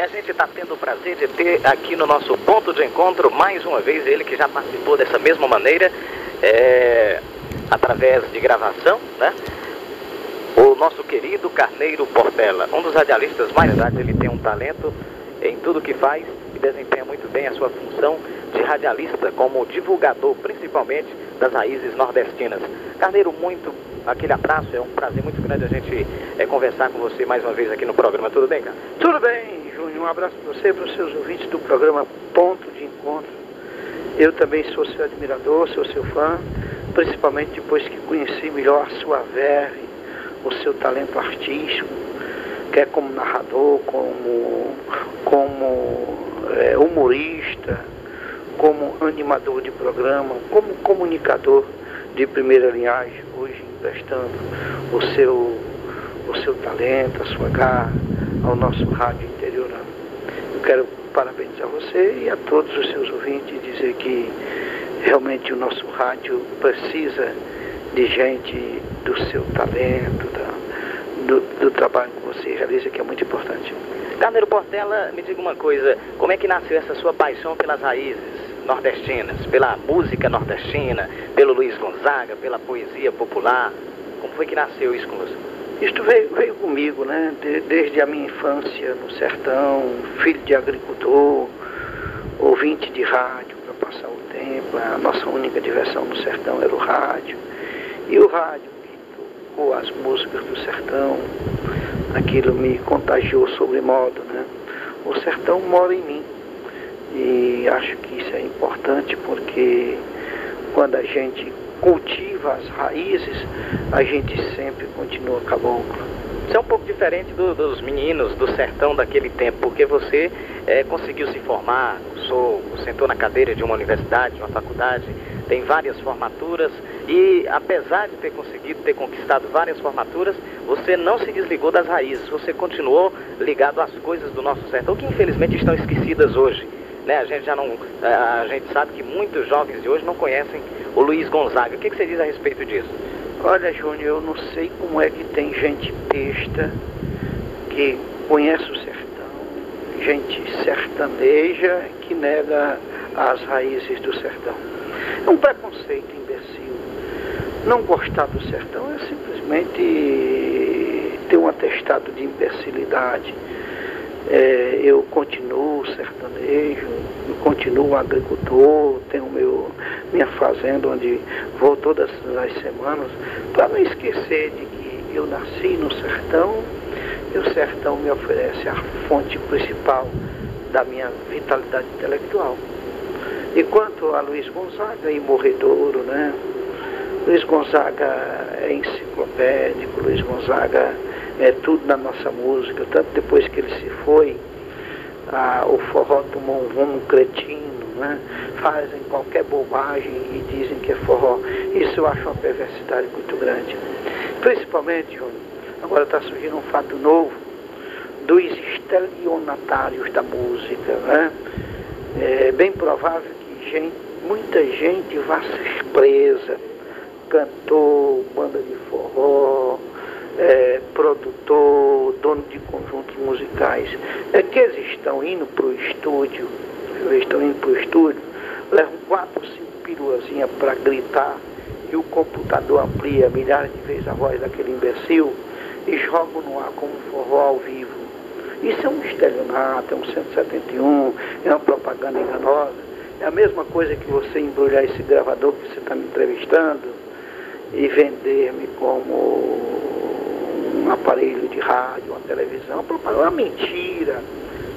a gente está tendo o prazer de ter aqui no nosso ponto de encontro, mais uma vez, ele que já participou dessa mesma maneira, é, através de gravação, né? O nosso querido Carneiro Portela, um dos radialistas mais verdade, ele tem um talento em tudo que faz e desempenha muito bem a sua função de radialista, como divulgador, principalmente das raízes nordestinas. Carneiro, muito aquele abraço, é um prazer muito grande a gente é, conversar com você mais uma vez aqui no programa. Tudo bem, cara? Tudo bem. Um abraço para você e para os seus ouvintes do programa Ponto de Encontro. Eu também sou seu admirador, sou seu fã, principalmente depois que conheci melhor a sua verve, o seu talento artístico, quer como narrador, como, como é, humorista, como animador de programa, como comunicador de primeira linhagem, hoje emprestando o seu, o seu talento, a sua garra ao nosso rádio interiorano. Quero parabenizar você e a todos os seus ouvintes dizer que realmente o nosso rádio precisa de gente do seu talento, da, do, do trabalho que você realiza, que é muito importante. Carneiro Portela, me diga uma coisa, como é que nasceu essa sua paixão pelas raízes? nordestinas, pela música nordestina, pelo Luiz Gonzaga, pela poesia popular. Como foi que nasceu isso com você? Isto veio, veio comigo, né? De, desde a minha infância no sertão, filho de agricultor, ouvinte de rádio para passar o tempo. A nossa única diversão no sertão era o rádio. E o rádio que tocou as músicas do sertão, aquilo me contagiou sobremodo, né? O sertão mora em mim. E acho que isso é importante porque quando a gente cultiva as raízes, a gente sempre continua caboclo. Isso é um pouco diferente do, dos meninos do sertão daquele tempo, porque você é, conseguiu se formar, sou, sentou na cadeira de uma universidade, de uma faculdade, tem várias formaturas e apesar de ter conseguido ter conquistado várias formaturas, você não se desligou das raízes, você continuou ligado às coisas do nosso sertão que infelizmente estão esquecidas hoje. Né? A gente já não. A gente sabe que muitos jovens de hoje não conhecem o Luiz Gonzaga. O que, que você diz a respeito disso? Olha, Júnior, eu não sei como é que tem gente besta que conhece o sertão, gente sertaneja que nega as raízes do sertão. É um preconceito imbecil. Não gostar do sertão é simplesmente ter um atestado de imbecilidade. É, eu continuo sertanejo, continuo agricultor, tenho meu, minha fazenda onde vou todas as semanas, para não esquecer de que eu nasci no sertão e o sertão me oferece a fonte principal da minha vitalidade intelectual. E quanto a Luiz Gonzaga em Morredouro, né? Luiz Gonzaga é enciclopédico, Luiz Gonzaga é tudo na nossa música, tanto depois que ele se foi, a, o forró tomou um rumo cretino, né? fazem qualquer bobagem e dizem que é forró. Isso eu acho uma perversidade muito grande. Principalmente, Júnior, agora está surgindo um fato novo dos estelionatários da música. Né? É bem provável que gente, muita gente vá ser presa. Cantor, banda de forró, é, produtor, dono de conjuntos musicais, é que eles estão indo para o estúdio, eles estão indo para o estúdio, levam quatro, cinco piruazinhas para gritar e o computador amplia milhares de vezes a voz daquele imbecil e jogam no ar como forró ao vivo. Isso é um estelionato, é um 171, é uma propaganda enganosa. É a mesma coisa que você embrulhar esse gravador que você está me entrevistando e vender-me como um aparelho de rádio, uma televisão, é uma mentira,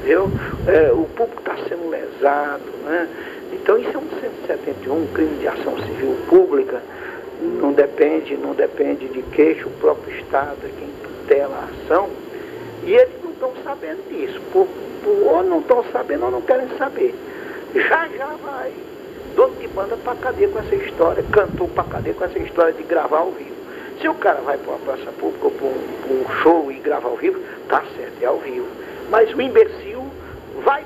viu? É, o público está sendo lesado, né? Então isso é um 171, um crime de ação civil pública, não depende, não depende de queixa, o próprio Estado é quem tutela a ação, e eles não estão sabendo disso, por, por, ou não estão sabendo ou não querem saber. Já já vai dono de banda para cadeia com essa história, cantor para cadeia com essa história de gravar ao vivo. Se o cara vai para uma praça pública ou para um, um, show e grava ao vivo, tá certo, é ao vivo. Mas o imbecil vai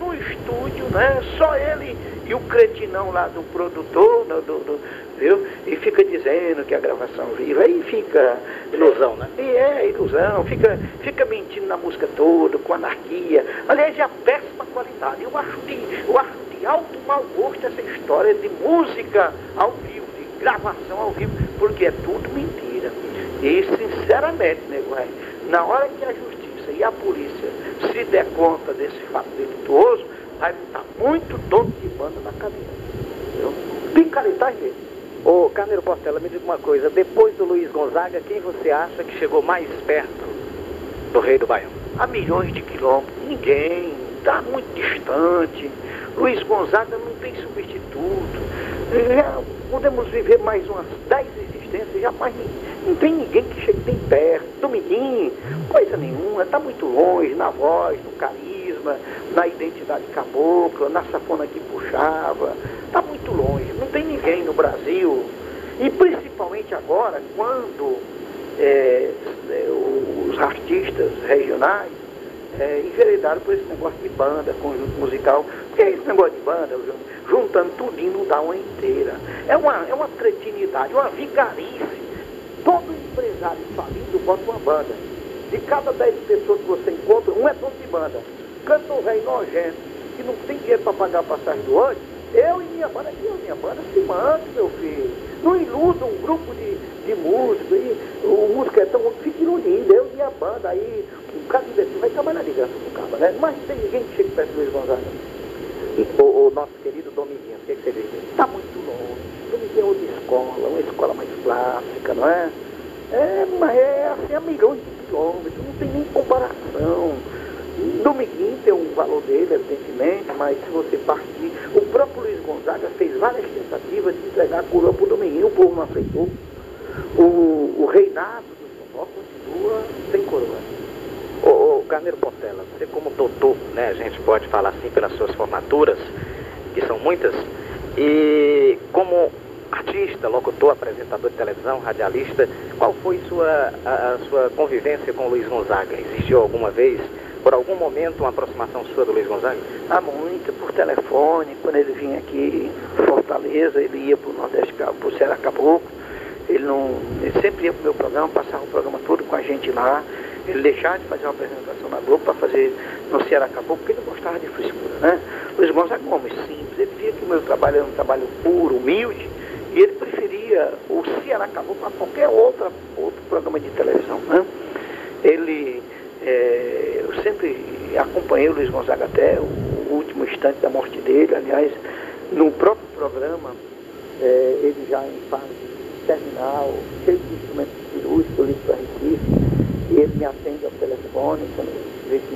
no estúdio, né? Só ele e o cretinão lá do produtor, do, do, viu? E fica dizendo que a gravação viva, aí fica. Ilusão, né? E é, ilusão, fica, fica mentindo na música toda, com anarquia. Aliás, é a péssima qualidade. Eu acho de, eu acho de alto mau gosto essa história de música ao vivo, de gravação ao vivo, porque é tudo mentira. E sinceramente, nego, é, na hora que a justiça e a polícia se der conta desse fato delituoso, vai botar muito dono de banda na cadeia. Picaretagem mesmo. Ô, Carneiro Portela, me diga uma coisa. Depois do Luiz Gonzaga, quem você acha que chegou mais perto do rei do Baião? A milhões de quilômetros. Ninguém. Está muito distante. Luiz Gonzaga não tem substituto. Já podemos viver mais umas dez existências, já mais não tem ninguém que chegue bem perto. Dominguinho, coisa nenhuma, está muito longe na voz, no carisma, na identidade cabocla, na safona que puxava. Está muito longe, não tem ninguém no Brasil. E principalmente agora, quando é, é, os artistas regionais é, enveredaram por esse negócio de banda, conjunto musical. Porque esse negócio de banda, juntando tudinho, não dá uma inteira. É uma, é uma cretinidade, uma vigarice. Todo empresário falido bota uma banda. De cada dez pessoas que você encontra, um é dono de banda. Cantor velho nojento, que não tem dinheiro para pagar a passagem do ônibus, eu e minha banda, aqui a minha banda se manda, meu filho. Não iluda um grupo de, de músicos, e o músico é tão. Fica iludindo, eu e minha banda, aí o cara desse vai trabalhar na ligação com o cara, né? Mas tem ninguém que chegue perto do Luiz Gonzaga. O, o nosso querido Dominguinho, o que, que você diz? Está muito longe. Dominguinho é outra escola, uma escola mais clássica, não é? É, mas é assim a milhões de quilômetros, não tem nem comparação. Dominguinho tem um valor dele, evidentemente, mas se você partir, o próprio Luiz Gonzaga fez várias tentativas de entregar a coroa para o Dominguinho, o povo não aceitou. O, o reinado do Sonó continua sem coroa. Carneiro Portela, você como doutor, né, a gente pode falar assim pelas suas formaturas, que são muitas, e como artista, locutor, apresentador de televisão, radialista, qual foi sua, a, a sua convivência com Luiz Gonzaga? Existiu alguma vez por algum momento uma aproximação sua do Luiz Gonzaga? Há muito, por telefone, quando ele vinha aqui em Fortaleza, ele ia para o Nordeste, para o Ceará Caboclo, ele, não, ele sempre ia para o meu programa, passava o programa todo com a gente lá, ele deixava de fazer uma apresentação na Globo para fazer no Ceará Caboclo, porque ele gostava de frescura, né? Luiz Gonzaga é um homem simples, ele via que o meu trabalho era um trabalho puro, humilde, e ele preferia o Ceará Caboclo a qualquer outra, outro programa de televisão, né? Ele é, eu sempre acompanhei o Luiz Gonzaga até o último instante da morte dele. Aliás, no próprio programa, é, ele já em fase terminal, cheio de instrumentos cirúrgicos, eu ligo para Recife, e ele me atende ao telefone, quando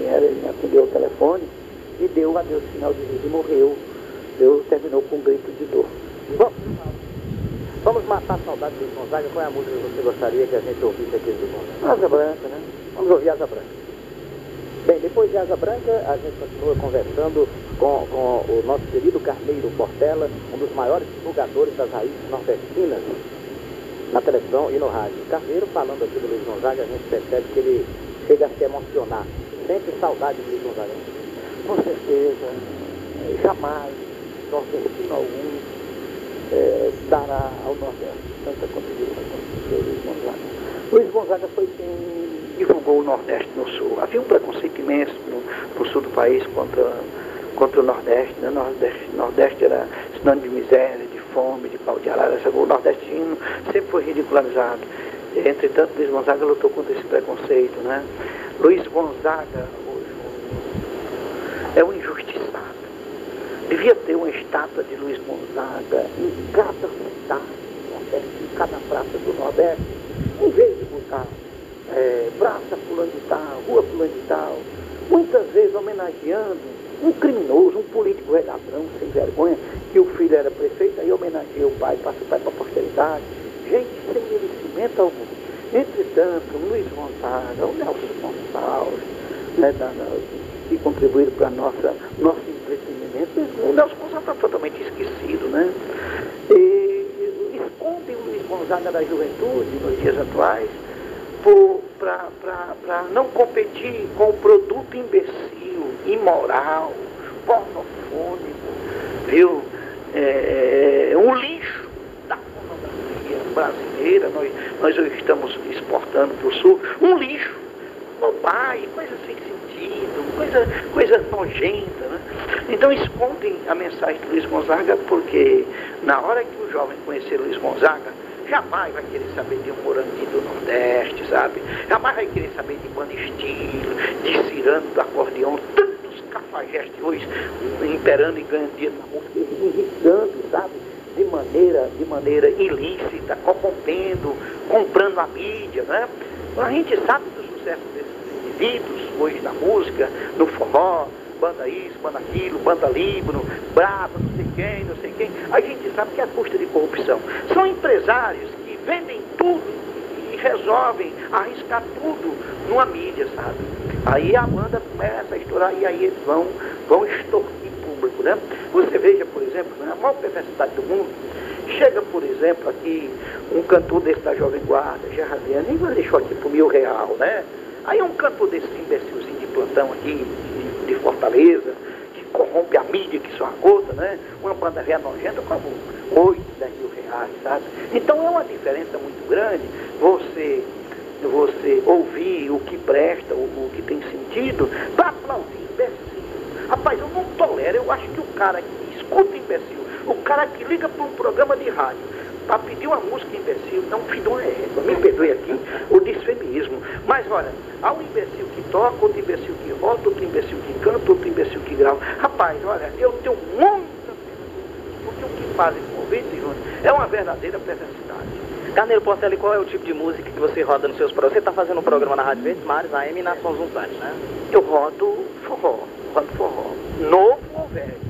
ele atendeu ao telefone e deu um adeus final de vida e morreu. Eu terminou com um grito de dor. Bom, vamos matar a saudade do Luiz Gonzaga. Qual é a música que você gostaria que a gente ouvisse aqui do Gonzaga? Asa Branca, né? Vamos ouvir Asa Branca. Bem, depois de Asa Branca, a gente continua conversando com, com o nosso querido Carneiro Portela, um dos maiores divulgadores das raízes nordestinas na televisão e no rádio. Carneiro, falando aqui do Luiz Gonzaga, a gente percebe que ele chega a se emocionar. Sente saudade Luiz Gonzaga. Com certeza, jamais nordestino algum é, dará ao Nordeste tanta contribuição quanto o Luiz Gonzaga. Luiz Gonzaga foi quem divulgou o Nordeste no Sul. Havia um preconceito imenso no, no sul do país contra, contra o Nordeste. Né? Nordeste. Nordeste era sinônimo de miséria, de fome, de pau de arara. O nordestino sempre foi ridicularizado. Entretanto, Luiz Gonzaga lutou contra esse preconceito. Né? Luiz Gonzaga é um injustiçado. Devia ter uma estátua de Luiz Gonzaga em cada cidade, em cada praça do Nordeste, em vez de botar é, praça fulano de tal, rua fulano de tal, muitas vezes homenageando um criminoso, um político ladrão, sem vergonha, que o filho era prefeito, aí homenageia o pai, passa o pai para a posteridade. Gente sem merecimento algum. Entretanto, Luiz Gonzaga, o Nelson Gonçalves, né, da, da, que contribuíram para nossa nosso entretenimento, o Nelson Gonçalves está totalmente esquecido, né? E, esconde o Luiz Gonzaga da juventude nos dias atuais, para não competir com o produto imbecil, imoral, pornofônico, viu? É, um lixo brasileira, nós, nós estamos exportando para o sul, um lixo, bobagem, coisa sem sentido, coisa, coisa nojenta. Né? Então escondem a mensagem de Luiz Gonzaga, porque na hora que o jovem conhecer Luiz Gonzaga, jamais vai querer saber de um moranguinho do Nordeste, sabe? Jamais vai querer saber de banda estilo, de cirano, do acordeão, tantos cafajestes hoje imperando e ganhando dinheiro na música, sabe? De maneira, de maneira ilícita, corrompendo, comprando a mídia, né? A gente sabe do sucesso desses indivíduos hoje na música, no forró, banda isso, banda aquilo, banda Líbano, Brava, não sei quem, não sei quem. A gente sabe que é a custa de corrupção. São empresários que vendem tudo e resolvem arriscar tudo numa mídia, sabe? Aí a banda começa a estourar e aí eles vão, vão extorquir público, né? Você veja, por exemplo, na maior perversidade do mundo, chega, por exemplo, aqui um cantor desse da Jovem Guarda, Gerardiano, nem deixou aqui pro mil real, né? Aí um cantor desse imbecilzinho de plantão aqui, de Fortaleza, que corrompe a mídia, que só a gota, né? Uma banda velha nojenta como 8, 10 mil reais, sabe? Então é uma diferença muito grande você, você ouvir o que presta, o, o que tem sentido, para aplaudir imbecil. Rapaz, eu não tolero, eu acho que o cara que escuta imbecil, o cara que liga para um programa de rádio, para pedir uma música imbecil, é um filho de uma égua. Me perdoe aqui o disfemismo. Mas olha, há um imbecil que toca, outro imbecil que roda, outro imbecil que canta, outro imbecil que grava. Rapaz, olha, eu tenho muita pena porque o que fazem com o Júnior é uma verdadeira perversidade. Carneiro Portela, qual é o tipo de música que você roda nos seus programas? Você está fazendo um programa na Rádio Verdes Mares, AM e na Sons né? Eu rodo forró, rodo forró. Novo ou velho?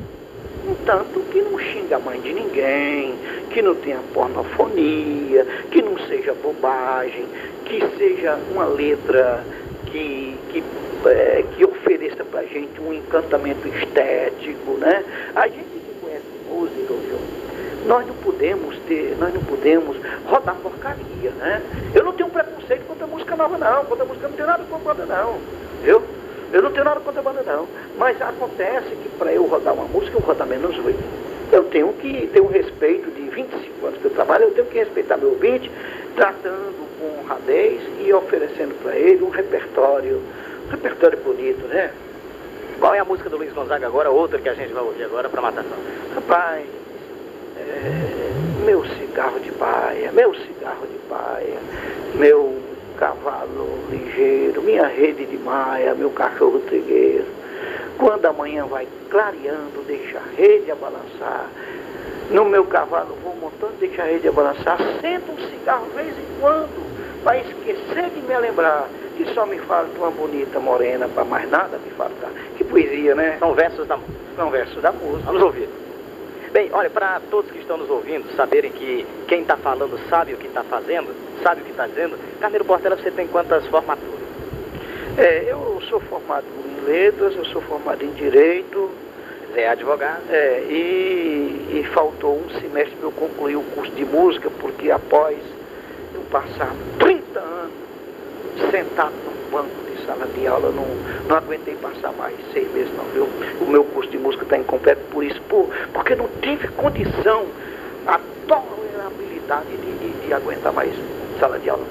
Tanto que não xinga a mãe de ninguém, que não tenha pornofonia, que não seja bobagem, que seja uma letra que, que, é, que ofereça pra gente um encantamento estético, né? A gente que conhece música, nós não podemos ter, nós não podemos rodar porcaria, né? Eu não tenho preconceito contra a música nova não, contra a música não tenho nada contra a não, viu? Eu não tenho nada contra a banda não, mas acontece que para eu rodar uma música eu rodar menos oito. Eu tenho que ter um respeito de 25 anos que eu trabalho, eu tenho que respeitar meu ouvinte, tratando com honradez e oferecendo para ele um repertório, um repertório bonito, né? Qual é a música do Luiz Gonzaga agora, outra que a gente vai ouvir agora para matação? Rapaz, é, meu cigarro de paia, meu cigarro de paia, meu cavalo ligeiro, minha rede de maia, meu cachorro trigueiro. Quando a manhã vai clareando, deixa a rede a balançar. No meu cavalo vou montando, deixa a rede a balançar. Sento um cigarro de vez em quando, para esquecer de me lembrar que só me falta uma bonita morena, para mais nada me faltar. Que poesia, né? São versos da, São versos da música. Vamos ouvir. Bem, olha, para todos que estão nos ouvindo, saberem que quem está falando sabe o que está fazendo, sabe o que está dizendo, Carneiro Portela, você tem quantas formaturas? É, eu sou formado em letras, eu sou formado em direito. É advogado? É, e, e faltou um semestre para eu concluir o curso de música, porque após eu passar 30 anos sentado num banco sala de aula, não, não aguentei passar mais seis meses não, viu? O meu curso de música está incompleto por isso, por, porque não tive condição, a tolerabilidade de, de, de aguentar mais sala de aula.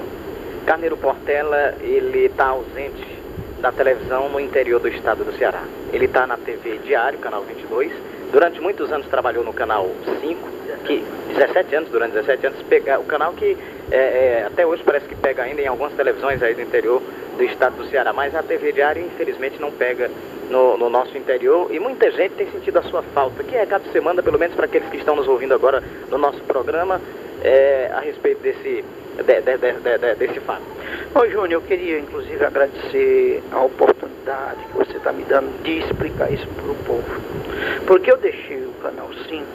Carneiro Portela, ele está ausente da televisão no interior do estado do Ceará. Ele está na TV Diário, canal 22. Durante muitos anos trabalhou no canal 5, que 17 anos, durante 17 anos, pega, o canal que é, é, até hoje parece que pega ainda em algumas televisões aí do interior do estado do Ceará, mas a TV Diário infelizmente não pega no, no, nosso interior e muita gente tem sentido a sua falta, que é cada semana, pelo menos para aqueles que estão nos ouvindo agora no nosso programa, é, a respeito desse, de, de, de, desse fato. Bom, Júnior, eu queria inclusive agradecer a oportunidade que você está me dando de explicar isso para o povo. Porque eu deixei o Canal 5.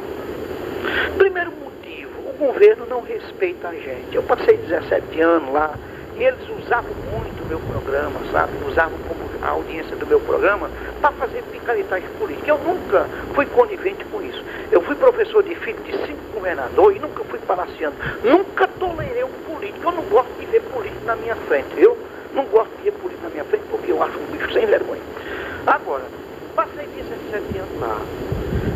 Primeiro motivo, o governo não respeita a gente. Eu passei 17 anos lá e eles usavam muito o meu programa, sabe? Usavam como a audiência do meu programa para fazer picaretagem política. Eu nunca fui conivente com isso. Eu fui professor de filho de cinco governadores e nunca fui palaciano. Nunca tolerei um político. Eu não gosto de ver político na minha frente. Eu não gosto de ver político na minha frente porque eu acho um bicho sem vergonha. Agora, Passei 17 anos lá.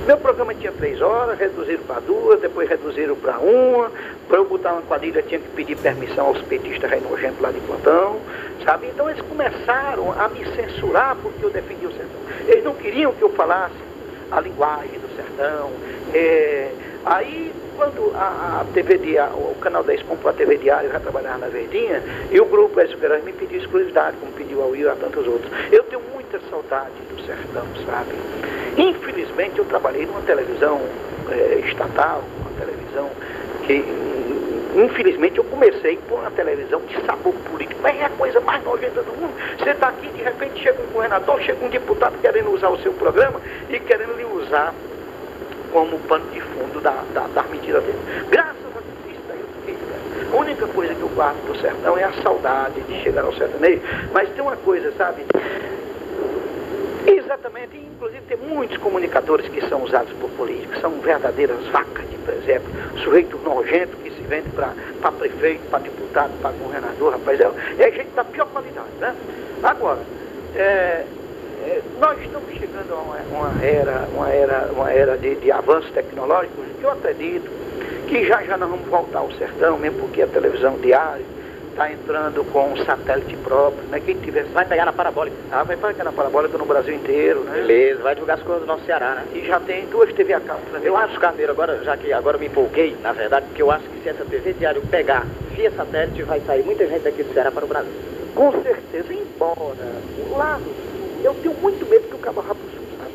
Meu programa tinha três horas, reduziram para duas, depois reduziram para uma. Para eu botar uma quadrilha tinha que pedir permissão aos petistas renojentos lá de plantão, sabe? Então eles começram a me censurar porque eu defendia o sertão. Eles não queriam que eu falasse a linguagem do sertão. É, aí quando a, a TV Diário, o Canal 10 comprou a TV Diário, já trabalhava na Verdinha, e o grupo Esperança me pediu exclusividade, como pediu ao Will e a tantos outros. Eu tenho muita saudade do sertão, sabe? Infelizmente eu trabalhei numa televisão é, estatal, uma televisão que infelizmente eu comecei por uma televisão de sabor político, mas é a coisa mais nojenta do mundo. Você está aqui, de repente chega um governador, chega um deputado querendo usar o seu programa e querendo lhe usar como pano de fundo da, da, das dele. Graças a Deus, isso daí eu fiquei. A única coisa que eu guardo do sertão é a saudade de chegar ao sertanejo. Mas tem uma coisa, sabe? Exatamente, inclusive tem muitos comunicadores que são usados por políticos, são verdadeiras vacas de presépio, sujeito nojento que se vende para prefeito, para deputado, para governador, rapaz, é, é gente da pior qualidade, né? Agora, é, nós estamos chegando a uma, uma era, uma era, uma era de, de avanços tecnológicos que eu acredito que já já nós vamos voltar ao sertão, mesmo porque a televisão diária está entrando com um satélite próprio, né? Quem tiver. Vai pegar na parabólica. Ah, vai pegar na parabólica no Brasil inteiro, né? Beleza, vai divulgar as coisas do nosso Ceará, né? E já tem duas TV a cabo também. Eu acho, Carneiro, agora, já que agora me empolguei, na verdade, porque eu acho que se essa TV diário pegar via satélite, vai sair muita gente daqui do Ceará para o Brasil. Com certeza, embora lá no eu tenho muito medo que o Cabo Rabo Sul, sabe?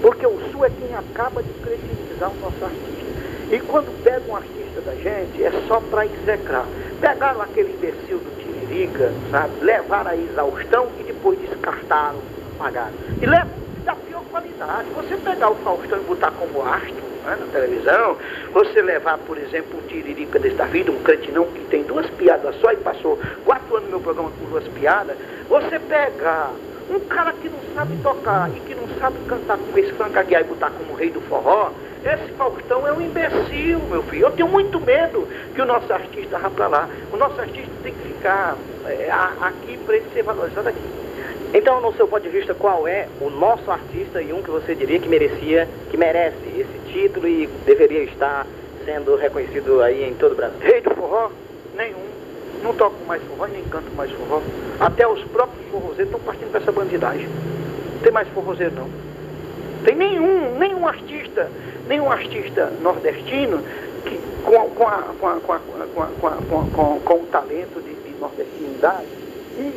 Porque o sul é quem acaba de credibilizar o nosso artista. E quando pega um artista da gente, é só para execrar. Pegaram aquele imbecil do Tiririca, sabe? Levaram a exaustão e depois descartaram, pagaram. E levam da pior qualidade. Você pegar o Faustão e botar como astro né, na televisão, você levar, por exemplo, um Tiririca desse da vida, um cretinão que tem duas piadas só e passou quatro anos no meu programa com duas piadas, você pegar um cara que não sabe tocar e que não sabe cantar com esse Franca Aguiar e botar como rei do forró, esse Faustão é um imbecil, meu filho. Eu tenho muito medo que o nosso artista vá para lá. O nosso artista tem que ficar é, aqui para ele ser valorizado aqui. Então, no seu ponto de vista, qual é o nosso artista e um que você diria que merecia, que merece esse título e deveria estar sendo reconhecido aí em todo o Brasil? Rei do forró? Nenhum. Não toco mais forró nem canto mais forró. Até os próprios forrozeiros estão partindo para essa bandidagem. Não tem mais forrozeiro não. Tem nenhum, nenhum artista nenhum artista nordestino que, com, com, a, com, a, com, a, com, a, com, com, com, o talento de, de nordestinidade e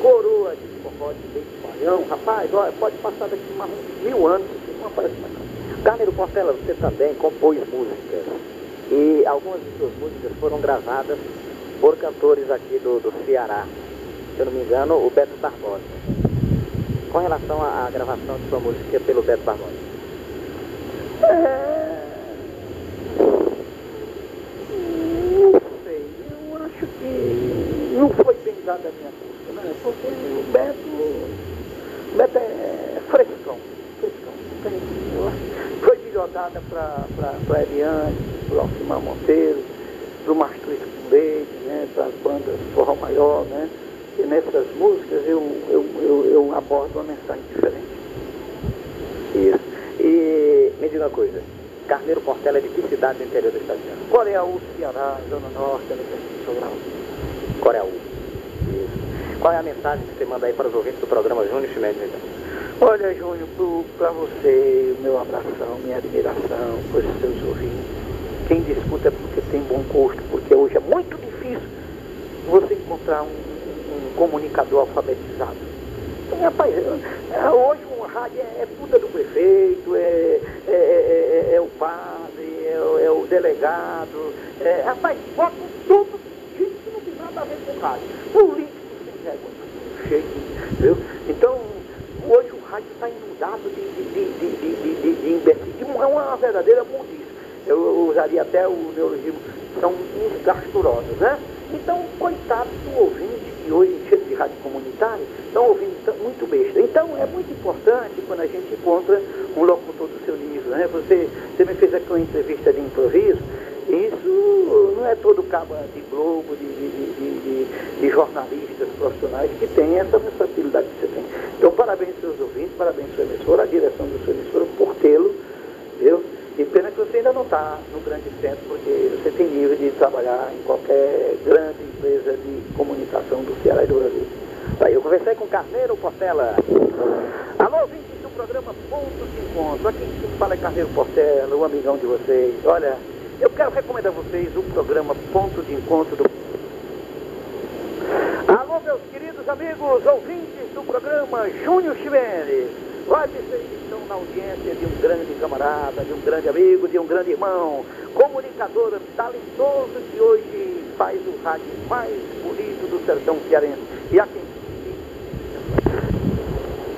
coroa de forró de leite baião, rapaz, olha, pode passar daqui mais mil anos não aparece mais Carneiro Portela, você também compôs músicas e algumas de suas músicas foram gravadas por cantores aqui do, do Ceará. Se eu não me engano, o Beto Barbosa. Com relação à, gravação de sua música pelo Beto Barbosa. É... Não sei, eu acho que não foi bem dada a minha música, né? Porque o Beto, o Beto é frescão, frescão. Foi bilhotada para Eliane, para Alcimar Monteiro, para o Mastrito com Leite, né? para as bandas Forró Maior, né? E nessas músicas eu, eu, eu, eu abordo uma mensagem diferente. Isso. E me diga uma coisa, Carneiro Portela é de que cidade do interior do estado? Coreaú, Ceará, Zona Norte, Sobral. Coreaú. Isso. Qual é a mensagem que você manda aí para os ouvintes do programa Júnior Chimenez? Então? Olha, Júnior, para você, meu abração, minha admiração por seus ouvintes. Quem discuta é porque tem bom gosto, porque hoje é muito difícil você encontrar um, um comunicador alfabetizado. Então, rapaz, é, hoje rádio é, é puta do prefeito, é, é, é, é o padre, é, o delegado. É, rapaz, bota tudo gente que não tem nada a ver com rádio. Político sem vergonha, cheio, viu? Então, hoje o rádio está inundado de, de, de, de, de, de imbecil. É uma verdadeira mundice. Eu usaria até o neologismo, são uns gasturosos, né? Então, coitado do ouvinte que hoje, cheio de rádio comunitária, estão ouvindo muito besta. Então, é muito importante quando a gente encontra um locutor do seu nível. Né? Você, você me fez aqui uma entrevista de improviso, isso não é todo cabo de Globo, de, de, de, de, jornalistas profissionais que tem essa versatilidade que você tem. Então, parabéns aos seus ouvintes, parabéns à sua emissora, a direção da sua emissora por tê-lo, viu? E pena que você ainda não está no grande centro, porque você tem nível de trabalhar em qualquer grande empresa de comunicação do Ceará e do Brasil. Aí eu conversei com Carneiro Portela. Alô, ouvintes do programa Ponto de Encontro. Aqui quem fala é Carneiro Portela, o amigão de vocês. Olha, eu quero recomendar a vocês o programa Ponto de Encontro do. Alô, meus queridos amigos, ouvintes do programa Júnior Chimenez. Vai vocês estão na audiência de um grande camarada, de um grande amigo, de um grande irmão, comunicador talentoso que hoje faz o rádio mais bonito do sertão cearense. E aqui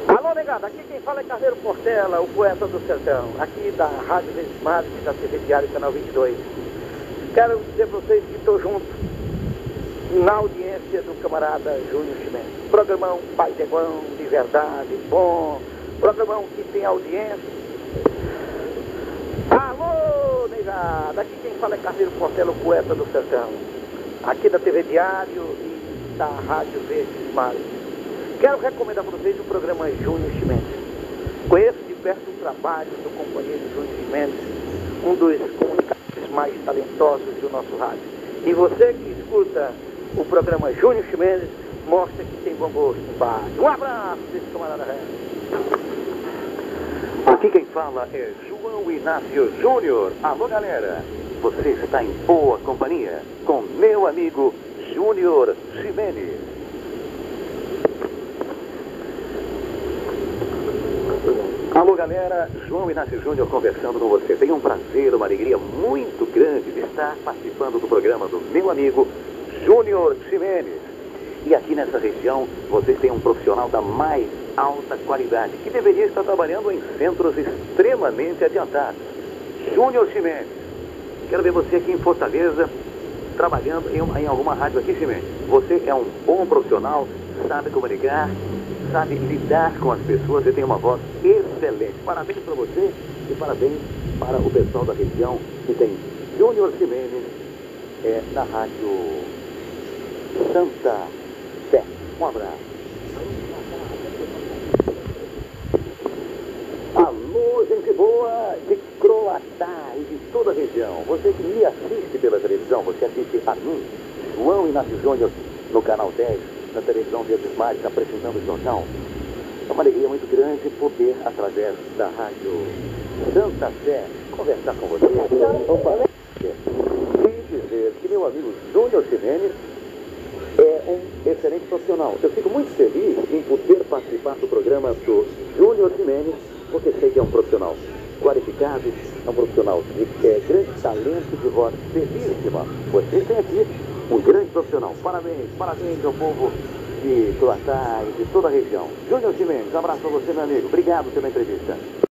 Alô, negada, aqui quem fala é Carneiro Portela, o poeta do sertão, aqui da Rádio Mares, da TV Diário, Canal 22. Quero dizer para vocês que estou junto na audiência do camarada Júnior Chimenez. Programão Pai de Bom, de verdade, bom, programão que tem audiência. Alô, negada, aqui quem fala é Carneiro Portela, o poeta do sertão, aqui da TV Diário e da Rádio Verdes Mares. Quero recomendar para vocês o programa Júnior Chimenez. Conheço diversos trabalhos do companheiro Júnior Chimenez, um dos comunicadores mais talentosos do nosso rádio. E você que escuta o programa Júnior Chimenez, mostra que tem bom gosto embaixo. Um abraço desse camarada Aqui quem fala é João Inácio Júnior. Alô, galera. Você está em boa companhia com meu amigo Júnior Ximenes. Alô galera, João Inácio Júnior conversando com você. Tem um prazer, uma alegria muito grande de estar participando do programa do meu amigo Júnior Ximenes. E aqui nessa região vocês têm um profissional da mais alta qualidade, que deveria estar trabalhando em centros extremamente adiantados. Júnior Ximenes. Quero ver você aqui em Fortaleza, trabalhando em, em alguma rádio aqui, Ximenes. Você é um bom profissional, sabe comunicar, sabe lidar com as pessoas e tem uma voz excelente. Parabéns para você e parabéns para o pessoal da região que tem Júnior Ximenes é, na Rádio Santa Fé. Um abraço. Alô, gente boa de Croatá e de toda a região. Você que me assiste pela televisão, você assiste a mim, João Inácio Júnior, no canal 10 na televisão Verdes Mares apresentando o jornal. É uma alegria muito grande poder, através da rádio Santa Fé, conversar com você. E dizer que meu amigo Júnior Ximenes é um excelente profissional. Eu fico muito feliz em poder participar do programa do Júnior Ximenes, porque sei que é um profissional qualificado, é um profissional de é, grande talento de voz belíssima. Você tem aqui um grande profissional. Parabéns, parabéns ao povo de Croatá e de toda a região. Júnior Cimenez, um abraço para você, meu amigo. Obrigado pela entrevista.